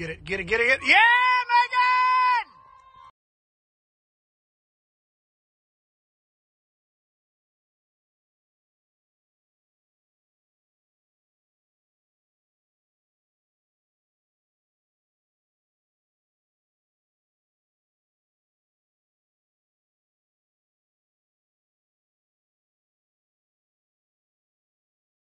Get it, get it, get it, get it. Yeah,